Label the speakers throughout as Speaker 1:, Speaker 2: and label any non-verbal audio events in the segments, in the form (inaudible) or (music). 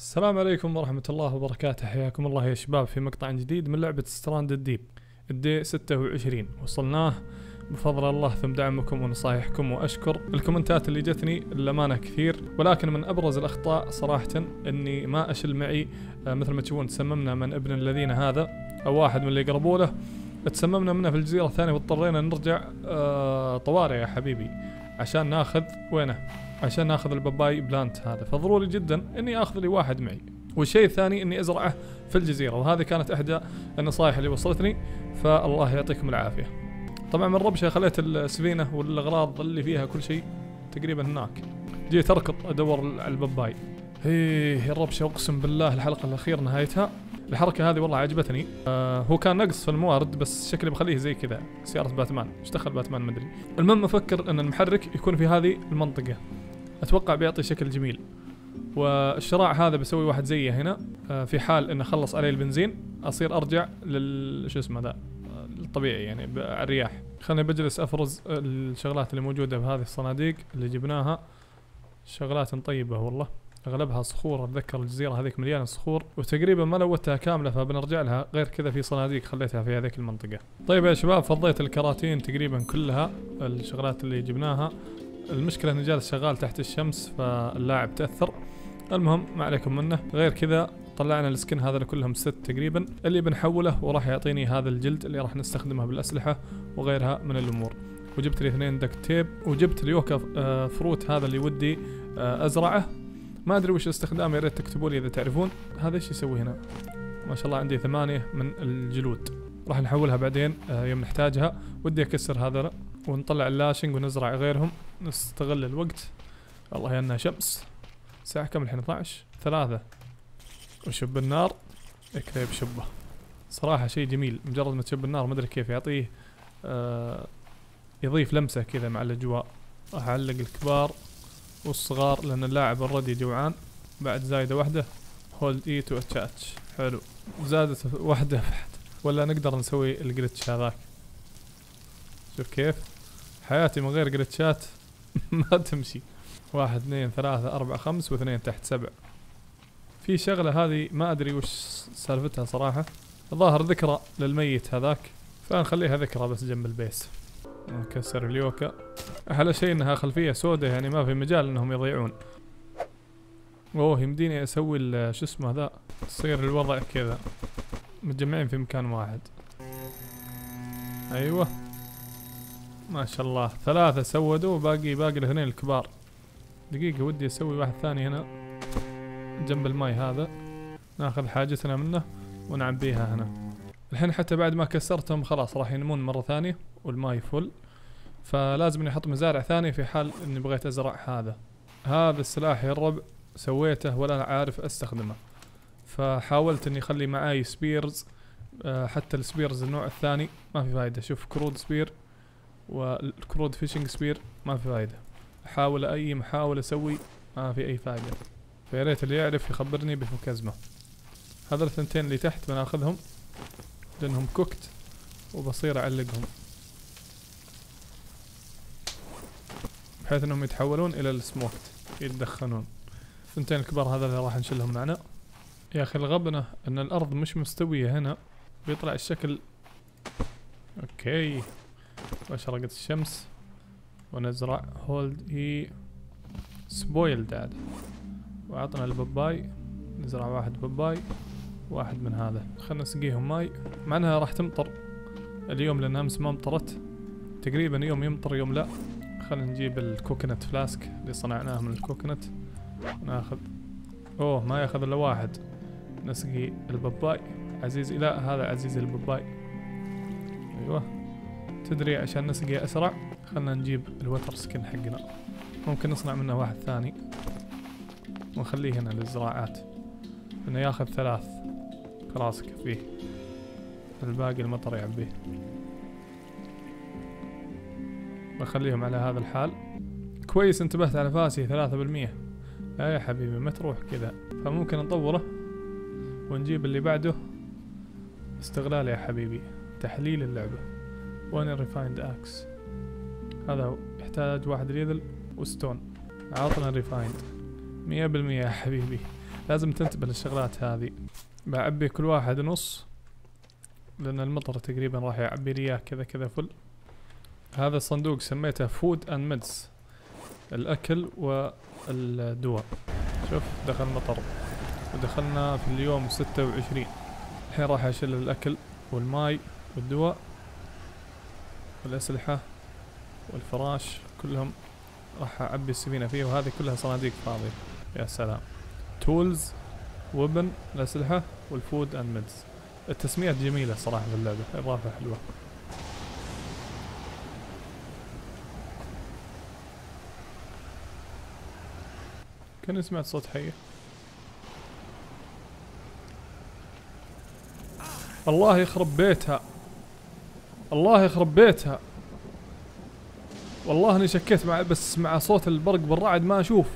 Speaker 1: السلام عليكم ورحمة الله وبركاته. حياكم الله يا شباب في مقطع جديد من لعبة Stranded Deep ال day 26 وصلناه بفضل الله ثم دعمكم ونصايحكم وأشكر. الكومنتات اللي جتني للأمانة كثير ولكن من أبرز الأخطاء صراحة إني ما أشل معي آه، مثل ما تشوفون تسممنا من ابن الذين هذا أو واحد من اللي قربوا له. تسممنا منه في الجزيرة الثانية واضطرينا نرجع آه، طوارئ يا حبيبي عشان ناخذ وينه؟ عشان ناخذ الباباي بلانت هذا. فضروري جدا إني آخذ لي واحد معي. والشيء الثاني إني أزرعه في الجزيرة وهذه كانت إحدى النصائح اللي وصلتني. فالله يعطيكم العافية. طبعا من ربشه خليت السفينة والأغراض اللي فيها كل شيء تقريبا هناك. جيت أركض أدور على الباباي هيه الربشه أقسم بالله الحلقة الاخيره نهايتها. الحركة هذه والله عجبتني. آه هو كان نقص في الموارد بس شكلي بخليه زي كذا. سيارة باتمان. إيش دخل باتمان؟ مدري المهم أفكر إن المحرك يكون في هذه المنطقة. أتوقع بيعطي شكل جميل. والشراع هذا بسوي واحد زيه هنا آه، في حال إنه خلص عليه البنزين أصير أرجع لل شو اسمه ذا؟ الطبيعي يعني الرياح. خليني بجلس أفرز الشغلات اللي موجودة بهذه الصناديق اللي جبناها. شغلات طيبة والله. أغلبها صخور أتذكر الجزيرة هذيك مليانة صخور وتقريبا ما لوتها كاملة فبنرجع لها. غير كذا في صناديق خليتها في هذيك المنطقة. طيب يا شباب فضيت الكراتين تقريبا كلها الشغلات اللي جبناها. المشكلة إنه جالس شغال تحت الشمس فاللاعب تأثر. المهم ما عليكم منه. غير كذا طلعنا السكن هذا كلهم ست تقريبا. اللي بنحوله وراح يعطيني هذا الجلد اللي راح نستخدمه بالأسلحة وغيرها من الأمور. وجبت لي اثنين دك تيب وجبت اليوكا آه، فروت هذا اللي ودي آه، أزرعه. ما أدري وش استخدامه يا ريت تكتبوا لي إذا تعرفون. هذا إيش يسوي هنا؟ ما شاء الله عندي ثمانية من الجلود. راح نحولها بعدين آه، يوم نحتاجها. ودي أكسر هذا ونطلع اللاشنج ونزرع غيرهم نستغل الوقت. والله انها شمس. الساعة كم الحين؟ 12 ثلاثة. وشب النار؟ كذا بشبه صراحة شيء جميل. مجرد ما تشب النار مدري كيف يعطيه آه يضيف لمسة كذا مع الأجواء. راح أعلق الكبار والصغار لأن اللاعب already جوعان. بعد زايدة واحدة hold E to attach حلو. زادت واحدة بعد. ولا نقدر نسوي ال glitch هذاك. شوف كيف. حياتي من غير جلتشات (laughs) ما تمشي. واحد اثنين ثلاثة أربعة خمس واثنين تحت سبع. في شغلة هذه ما أدري وش سالفتها صراحة. الظاهر ذكرى للميت هذاك فنخليها ذكرى بس جنب ال base نكسر اليوكا. أحلى شيء إنها خلفية سودة يعني ما في مجال إنهم يضيعون. أوه يمديني أسوي ال- شو اسمه ذا تصير الوضع كذا. متجمعين في مكان واحد. أيوه. ما شاء الله. ثلاثة سودوا وباقي باقي الاثنين الكبار. دقيقة ودي أسوي واحد ثاني هنا جنب الماي هذا. ناخذ حاجتنا منه ونعبيها هنا. الحين حتى بعد ما كسرتهم خلاص راح ينمون مرة ثانية والماي full. فلازم إني أحط مزارع ثانية في حال إني بغيت أزرع هذا. هذا السلاح يا الربع سويته ولا عارف أستخدمه. فحاولت إني أخلي معاي spears آه، حتى ال spears النوع الثاني. ما في فايدة. شوف crude spear. وال crude fishing spear ما في فايدة. أحاول أي محاولة أسوي ما في أي فائدة فيا ريت اللي يعرف يخبرني بال mechanism هذا الثنتين اللي تحت بناخذهم لأنهم cooked وبصير أعلقهم. بحيث إنهم يتحولون إلى ال smoked يتدخنون. الثنتين الكبار هذا اللي راح نشيلهم معنا. يا أخي الغبنة إن الأرض مش مستوية هنا بيطلع الشكل. okay. واشرقت الشمس. ونزرع. hold E spoiled عاد وعطنا الباباي نزرع واحد باباي واحد من هذا. خلنا نسقيهم ماي. مع إنها راح تمطر. اليوم لأن أمس ما مطرت تقريبا يوم يمطر يوم لا. خلنا نجيب ال coconut flask اللي صنعناه من ال coconut. ناخذ. أوه ما يأخذ إلا واحد. نسقي الباباي عزيزي لا هذا عزيزي الباباي أيوه. تدري عشان نسقي أسرع خلنا نجيب الوتر سكن حقنا. ممكن نصنع منه واحد ثاني. ونخليه هنا للزراعات. إنه ياخذ ثلاث خلاص يكفيه الباقي المطر يعبيه. بخليهم على هذا الحال. كويس انتبهت على فاسي ثلاثة بالمية. لا يا حبيبي ما تروح كذا. فممكن نطوره ونجيب اللي بعده. استغلال يا حبيبي. تحليل اللعبة. وين ال refined axe هذا هو. يحتاج واحد leather و stone. عطنا ال refined مية بالمية يا حبيبي. لازم تنتبه للشغلات هذه. بعبي كل واحد نص لأن المطر تقريبا راح يعبي لي كذا كذا full. هذا الصندوق سميته food and meds الأكل والدواء. شوف دخل مطر. ودخلنا في اليوم ستة وعشرين. الحين راح اشيل الأكل والماي والدواء. والأسلحة والفراش كلهم راح أعبي السفينة فيه وهذه كلها صناديق فاضية. يا سلام. tools weapon الأسلحة وال food and meds التسميات جميلة صراحة في اللعبة إضافة حلوة. كان سمعت صوت حية الله يخرب بيتها. الله يخرب بيتها والله أني شكيت مع بس مع صوت البرق بالرعد ما أشوف.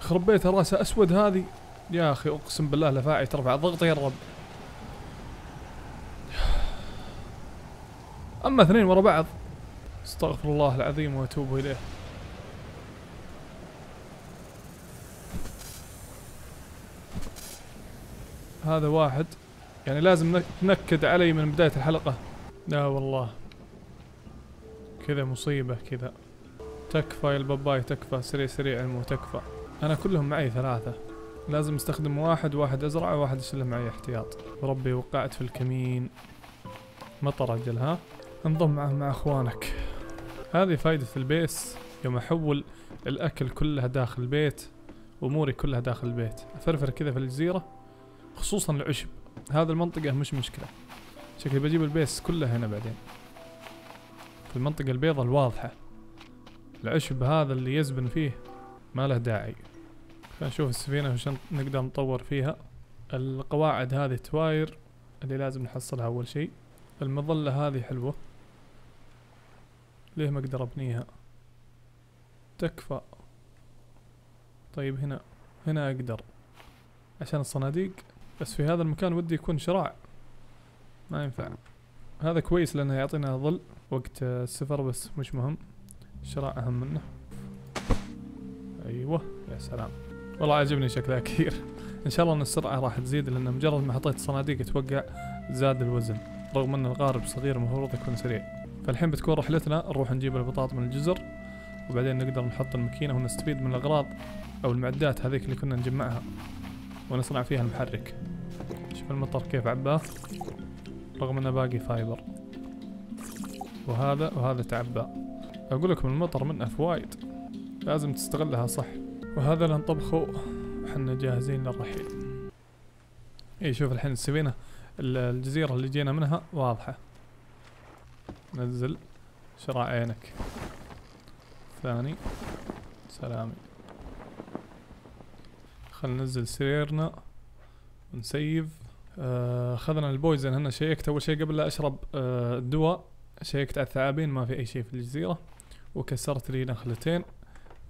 Speaker 1: يخرب بيتها رأسها أسود هذه. يا أخي أقسم بالله لفاعي ترفع ضغطي يا رب. أما اثنين ورا بعض استغفر الله العظيم وأتوب إليه. هذا واحد. يعني لازم نك- تنكد علي من بداية الحلقة. لا والله. كذا مصيبة كذا. تكفى يا الباباي تكفى. سريع سريع المو تكفى. أنا كلهم معي ثلاثة. لازم أستخدم واحد واحد أزرع واحد أشيله معي احتياط. ربي وقعت في الكمين. مطر أجل ها؟ انضم معه مع أخوانك. هذه فايدة ال base يوم أحول الأكل كلها داخل البيت. وأموري كلها داخل البيت. أفرفر كذا في الجزيرة خصوصا العشب. هذا المنطقة مش مشكلة. شكلي بجيب ال base كله هنا بعدين. في المنطقة البيضاء الواضحة. العشب هذا اللي يزبن فيه ما له داعي. خلينا نشوف السفينة وش نقدر نطور فيها. القواعد هذه تواير اللي لازم نحصلها أول شيء. المظلة هذه حلوة. ليه ما أقدر أبنيها؟ تكفى. طيب هنا هنا أقدر. عشان الصناديق. بس في هذا المكان ودي يكون شراع. ما ينفع. هذا كويس لأنه يعطينا ظل وقت السفر بس مش مهم. الشراع أهم منه. أيوه يا سلام. والله عجبني شكلها كثير. (laughs) إن شاء الله إن السرعة راح تزيد لأن مجرد ما حطيت الصناديق يتوقع زاد الوزن رغم إن الغارب صغير المفروض يكون سريع. فالحين بتكون رحلتنا نروح نجيب البطاط من الجزر وبعدين نقدر نحط الماكينة ونستفيد من الأغراض أو المعدات هذيك اللي كنا نجمعها. ونصنع فيها المحرك. شوف المطر كيف عباه. رغم انه باقي فايبر. وهذا وهذا تعبى. أقول لكم المطر منه فوايد لازم تستغلها صح. وهذا اللي نطبخه وحنا جاهزين للرحيل. إي شوف الحين السفينة ال- الجزيرة اللي جينا منها واضحة. نزل شراع عينك. ثاني. سلامي. خلنا ننزل سريرنا ونسيف. آه، اخذنا ال poison هنا شيكت. أول شيء قبل لا أشرب آه، الدواء شيكت على الثعابين ما في أي شيء في الجزيرة. وكسرت لي نخلتين.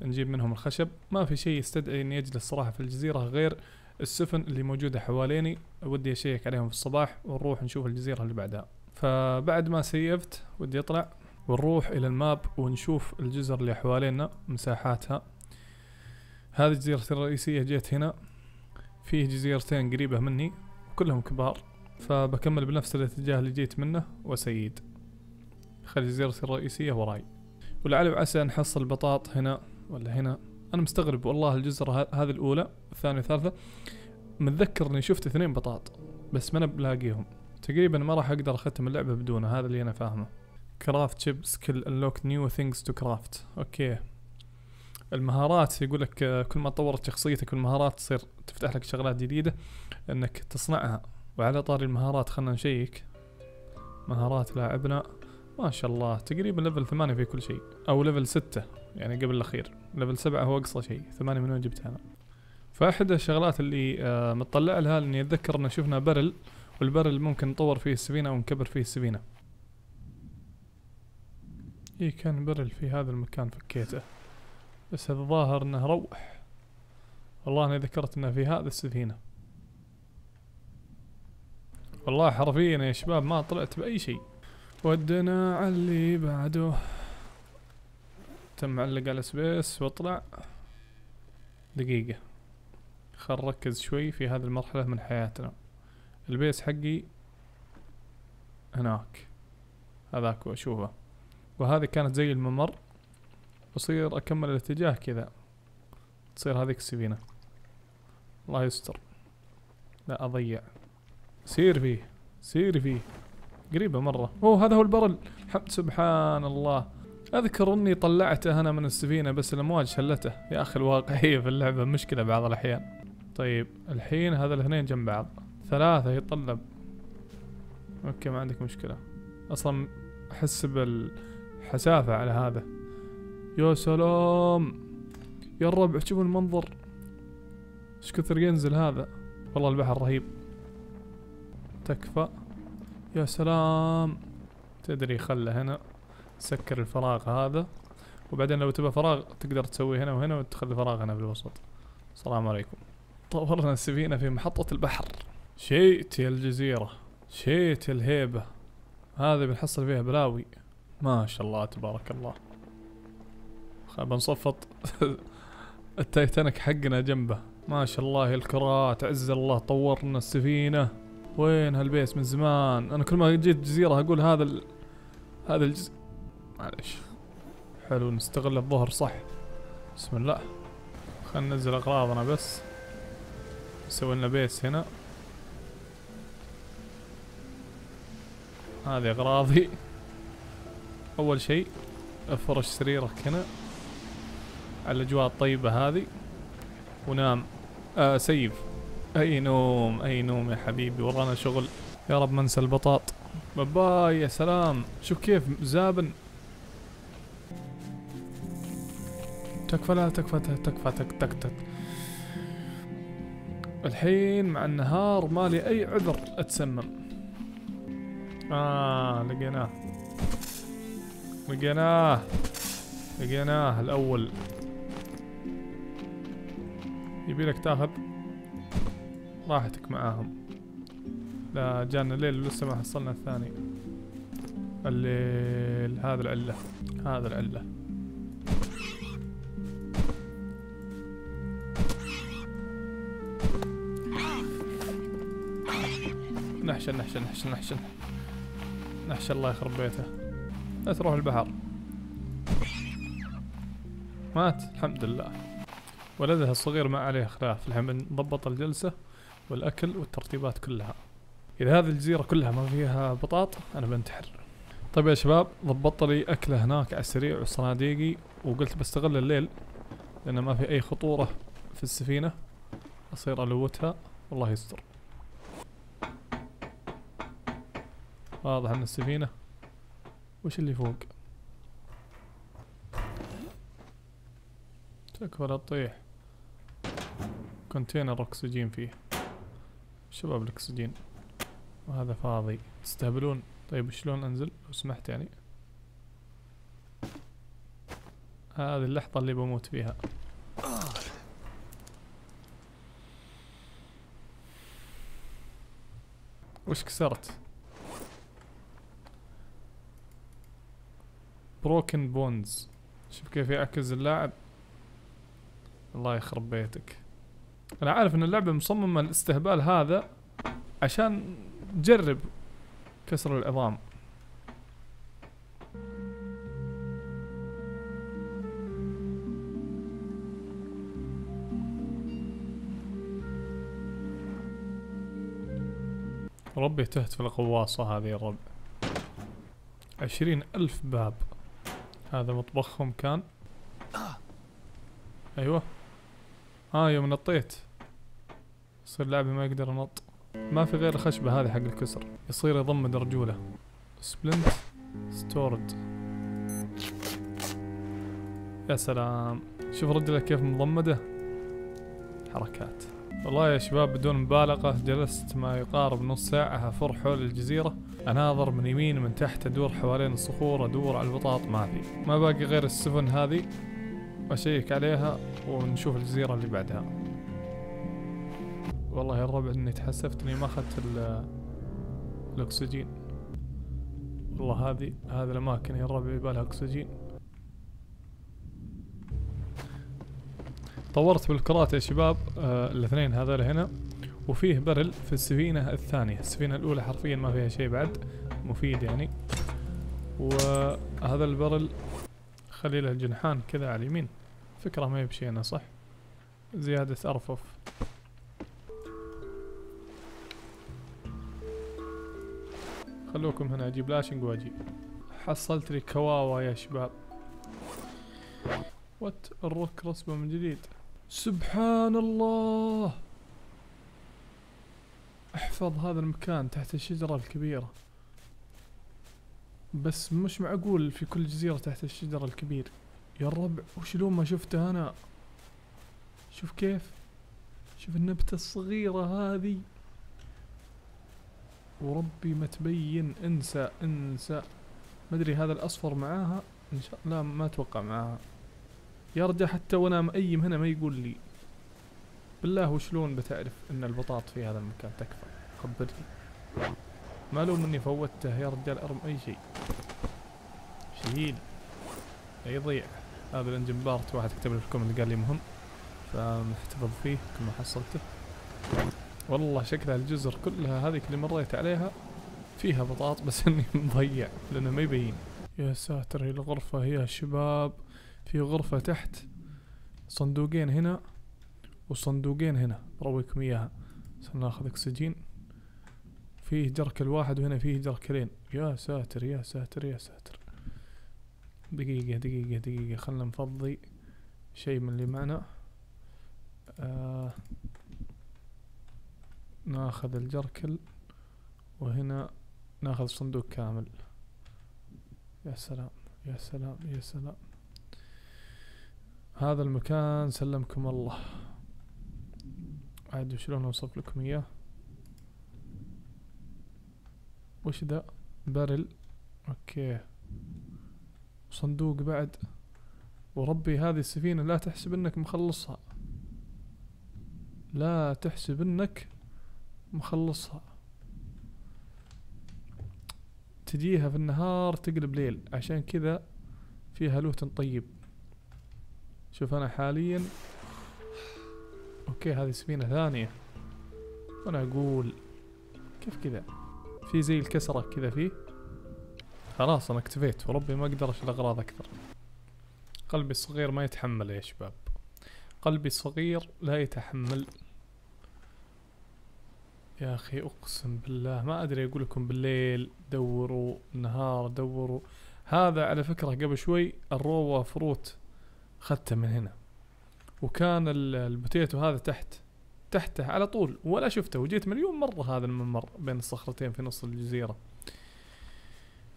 Speaker 1: نجيب منهم الخشب. ما في شيء يستدعي إني أجلس صراحة في الجزيرة غير السفن اللي موجودة حواليني. ودي أشيك عليهم في الصباح ونروح نشوف الجزيرة اللي بعدها. فبعد ما سيفت ودي أطلع ونروح إلى ال map ونشوف الجزر اللي حوالينا مساحاتها. هذه جزيرتي الرئيسية جيت هنا. فيه جزيرتين قريبة مني كلهم كبار. فبكمل بنفس الاتجاه اللي جيت منه وسيد. خلي جزيرتي الرئيسية وراي. ولعل وعسى نحصل بطاط هنا ولا هنا. أنا مستغرب والله الجزرة هذه الأولى الثانية الثالثة. متذكر إني شفت اثنين بطاط بس ما أنا بلاقيهم. تقريبا ما راح أقدر أختم اللعبة بدونه هذا اللي أنا فاهمه. craftsmanship skill unlock new things to craft okay. المهارات يقول لك آه، كل ما طورت شخصيتك والمهارات تصير تفتح لك شغلات جديدة إنك تصنعها. وعلى طاري المهارات خلنا نشيك. مهارات لاعبنا ما شاء الله تقريبا level ثمانية في كل شيء. أو level ستة يعني قبل الأخير. level سبعة هو أقصى شيء. ثمانية من وين جبتها أنا؟ فاحد الشغلات اللي آه متطلع لها إني أتذكر إن شفنا barrel وال barrel ممكن نطور فيه السفينة أو نكبر فيه السفينة. اي كان barrel في هذا المكان فكيته. بس الظاهر إنه روح. والله اني ذكرت إنه في هذا السفينة والله حرفيا يا شباب ما طلعت بأي شيء. ودنا على اللي بعده. تم معلق على space واطلع. دقيقة. خل نركز شوي في هذه المرحلة من حياتنا. ال base حقي هناك. هذاك واشوفه وهذه كانت زي الممر. بصير أكمل الاتجاه كذا. تصير هذيك السفينة. الله يستر. لا أضيع. سير فيه. سير فيه. قريبة مرة. أوه هذا هو البرل حمد سبحان الله. أذكر أني طلعته أنا من السفينة بس الأمواج شلته. يا أخي الواقعية في اللعبة مشكلة بعض الأحيان. طيب الحين هذا الاثنين جنب بعض. ثلاثة يطلب أوكي ما عندك مشكلة. أصلا أحس بالحسافة على هذا. يا سلام. يا الربع شوفوا المنظر. إيش كثر ينزل هذا؟ والله البحر رهيب. تكفى. يا سلام. تدري خله هنا. سكر الفراغ هذا. وبعدين لو تبى فراغ تقدر تسوي هنا وهنا وتخلي فراغ هنا بالوسط السلام عليكم. طورنا السفينة في محطة البحر. شيت يا الجزيرة. شيت يا الهيبة. هذا بنحصل فيها بلاوي. ما شاء الله تبارك الله. بنصفط. التايتانيك حقنا جنبه. ما شاء الله الكرات عز الله طورنا السفينة. وين هالبيس من زمان؟ أنا كل ما جيت جزيرة أقول هذا ال... هذا الجزء معلش حلو نستغل الظهر صح. بسم الله. خلنا ننزل أغراضنا بس. نسوي لنا بيس هنا. هذه أغراضي. أول شيء افرش سريرك هنا. على الأجواء الطيبة هذه. ونام. آه سيف. أي نوم أي نوم يا حبيبي. ورانا شغل. يا رب ما انسى البطاط. باي يا سلام. شوف كيف زابن. تكفى لا تكفى تكفى تك تك تك. الحين مع النهار مالي أي عذر أتسمم. آه لقيناه. لقيناه. لقيناه الأول. يبيلك تاخذ راحتك معاهم. لا جانا الليل ولسه ما حصلنا الثاني. الليل هذا العلة هذا العلة. نحشن نحشن نحشن نحشن نحشن الله يخرب بيته. لا تروح البحر. مات؟ الحمد لله. ولدها الصغير ما عليه خلاف الحين بنضبط الجلسة والأكل والترتيبات كلها. إذا هذه الجزيرة كلها ما فيها بطاط أنا بنتحر. طيب يا شباب ضبطت لي أكلة هناك على السريع والصناديقي وقلت بستغل الليل لأن ما في أي خطورة في السفينة أصير ألوتها والله يستر. واضح إن السفينة وش اللي فوق؟ تكفى لا تطيح كونتينر أكسجين فيه. شباب الأكسجين. وهذا فاضي. تستهبلون؟ طيب شلون أنزل؟ لو سمحت يعني. هذه اللحظة اللي بموت فيها. وش كسرت؟ بروكن بونز شوف كيف يعكز اللاعب. الله يخرب بيتك. أنا عارف إن اللعبة مصممة الاستهبال هذا عشان تجرب كسر العظام. ربي تهت في الغواصة هذه يا رب. عشرين ألف باب. هذا مطبخهم كان. أيوه. ها يوم نطيت. يصير لاعبي ما يقدر ينط. ما في غير الخشبة هذه حق الكسر. يصير يضمد رجوله splint stored يا سلام. شوف رجله كيف مضمدة. حركات. والله يا شباب بدون مبالغة جلست ما يقارب نص ساعة أفر حول الجزيرة. أناظر من يمين ومن تحت أدور حوالين الصخور أدور على البطاط ما في ما باقي غير السفن هذه. أشيك عليها ونشوف الجزيرة اللي بعدها. والله يا الربع إني تحسفت إني ما أخذت الأكسجين. والله هذه هذه الأماكن يا الربع يبالها أكسجين. طورت بالكرات يا شباب آه الاثنين هذول هنا وفيه barrel في السفينة الثانية. السفينة الأولى حرفيا ما فيها شيء بعد مفيد يعني. وهذا ال barrel خلي له الجنحان كذا على اليمين. فكرة ما يبشينا صح؟ زيادة أرفف. خلوكم هنا أجيب lashing وأجي حصلت لي quwawa يا شباب. وات الروك رسمه من جديد. سبحان الله أحفظ هذا المكان تحت الشجرة الكبيرة. بس مش معقول في كل جزيرة تحت الشجرة الكبير. يا الربع وش لون ما شفته أنا؟ شوف كيف؟ شوف النبتة الصغيرة هذه. وربي ما تبين انسى انسى. مدري هذا الأصفر معاها؟ إن شاء لا ما أتوقع معاها. يا رجال حتى وأنا مقيم هنا ما يقول لي. بالله وشلون بتعرف إن البطاط في هذا المكان؟ تكفى. خبرني. ما لوم إني فوتته يا رجال أرم أي شيء. شيل لا يضيع. هذا ال engine part واحد كتب لي في ال comment قال لي مهم. فمحتفظ فيه كما حصلته والله شكلها الجزر كلها هذيك اللي مريت عليها فيها بطاط بس (laughs) إني مضيع لأنه ما يبين. يا ساتر هي الغرفة يا شباب في غرفة تحت صندوقين هنا وصندوقين هنا. برويكم إياها. سناخذ أكسجين. فيه جركل واحد وهنا فيه جركلين. يا ساتر يا ساتر يا ساتر. دقيقة دقيقة دقيقة خلنا نفضي شيء من اللي معنا. آه ناخذ الجركن وهنا ناخذ صندوق كامل. يا سلام يا سلام يا سلام. هذا المكان سلمكم الله. عاد شلون أوصف لكم إياه؟ وش ذا؟ barrel okay. صندوق بعد. وربي هذه السفينة لا تحسب إنك مخلصها. لا تحسب إنك مخلصها. تجيها في النهار تقلب ليل. عشان كذا فيها loot طيب. شوف أنا حاليا. okay هذه سفينة ثانية. وأنا أقول كيف كذا؟ في زي الكسرة كذا فيه. خلاص أنا اكتفيت وربي ما أقدر أشيل أغراض أكثر. قلبي الصغير ما يتحمل يا شباب. قلبي الصغير لا يتحمل. يا أخي أقسم بالله ما أدري أقول لكم بالليل دوروا نهار دوروا. هذا على فكرة قبل شوي ال quwawa fruit خدته من هنا. وكان ال potato هذا تحت تحته على طول ولا شفته وجيت مليون مرة هذا الممر بين الصخرتين في نص الجزيرة.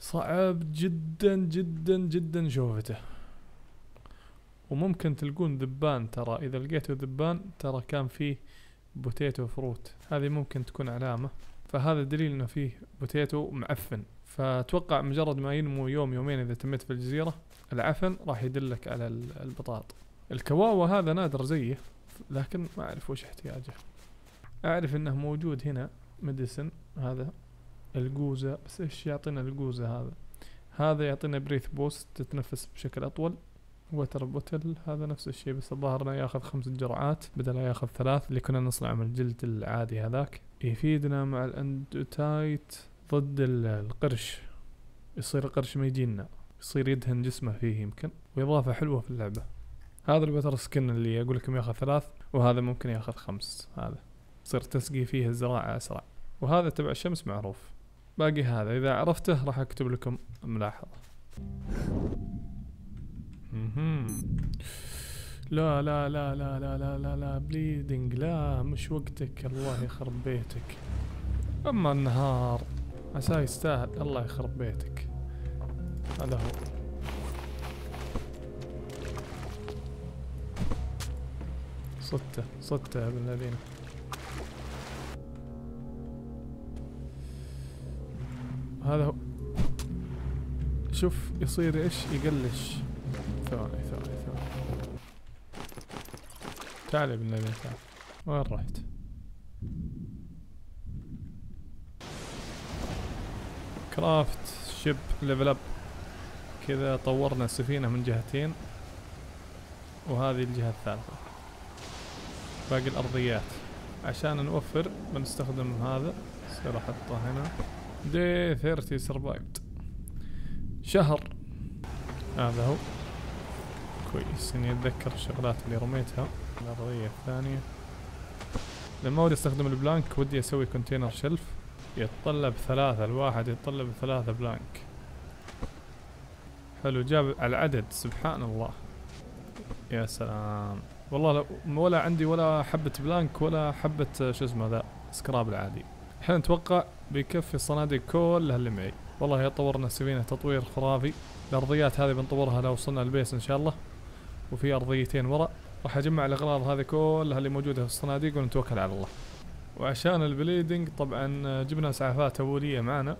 Speaker 1: صعب جدا جدا جدا شوفته. وممكن تلقون ذبان ترى. إذا لقيتوا ذبان ترى كان فيه potato fruit هذه ممكن تكون علامة. فهذا دليل إنه فيه potato معفن. فأتوقع مجرد ما ينمو يوم يومين إذا تميت في الجزيرة العفن راح يدلك على البطاط. ال quwawa هذا نادر زيه لكن ما أعرف وش احتياجه. أعرف إنه موجود هنا medicine هذا. الجوزة بس إيش يعطينا الجوزة هذا؟ هذا يعطينا breath boost تتنفس بشكل أطول. water bottle هذا نفس الشيء بس الظاهر ياخذ خمس جرعات بدل ياخذ ثلاث اللي كنا نصنع من الجلد العادي هذاك. يفيدنا مع ال antidote ضد القرش. يصير القرش ما يجينا. يصير يدهن جسمه فيه يمكن. وإضافة حلوة في اللعبة. هذا ال waterskin اللي أقول لكم ياخذ ثلاث وهذا ممكن ياخذ خمس هذا. يصير تسقي فيه الزراعة أسرع. وهذا تبع الشمس معروف. باقي هذا. إذا عرفته راح أكتب لكم ملاحظة. لا لا لا لا لا لا لا لا بليدنج لا مش وقتك. الله يخرب بيتك. أما النهار عساه يستاهل. الله يخرب بيتك. هذا هو. صدته صدته يا ابن الذين. هذا هو. شوف يصير إيش؟ يقلش. ثواني ثواني ثواني. تعال يا ابن الذين. تعال وين رحت؟ craftsmanship level up كذا طورنا السفينة من جهتين وهذه الجهة الثالثة. باقي الأرضيات. عشان نوفر بنستخدم هذا. يصير أحطه هنا. day 30 survived. شهر. هذا هو. كويس. إني أتذكر الشغلات اللي رميتها. الأرضية الثانية. لما ودي أستخدم ال plank ودي أسوي container shelf يتطلب ثلاثة الواحد يتطلب ثلاثة plank حلو. جاب العدد. سبحان الله. يا سلام. والله لا ولا عندي ولا حبة plank ولا حبة شو اسمه ذا؟ سكراب العادي الحين أتوقع بيكفي الصناديق كلها اللي معي والله طورنا سفينة تطوير خرافي. الأرضيات هذه بنطورها لو وصلنا ال base إن شاء الله. وفي أرضيتين ورا راح أجمع الأغراض هذه كلها اللي موجودة في الصناديق ونتوكل على الله. وعشان ال bleeding طبعا جبنا أسعافات أولية معنا.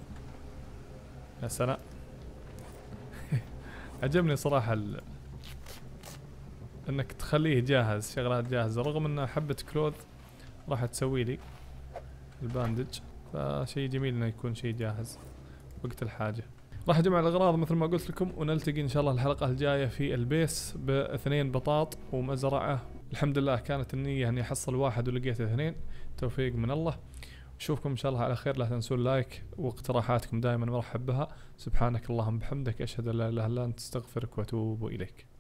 Speaker 1: يا سلام. (laughs) عجبني صراحة ال... إنك تخليه جاهز. شغلات جاهزة. رغم انه حبة cloth راح تسوي لي ال bandage. فشيء جميل إنه يكون شيء جاهز وقت الحاجة. راح أجمع الأغراض مثل ما قلت لكم ونلتقي إن شاء الله الحلقة الجاية في ال base باثنين بطاط ومزرعة. الحمد لله كانت النية إني أحصل واحد ولقيت اثنين. توفيق من الله. أشوفكم إن شاء الله على خير. لا تنسون لايك واقتراحاتكم دائما مرحب بها. سبحانك اللهم بحمدك. أشهد أن لا إله إلا أنت. أستغفرك وأتوب إليك.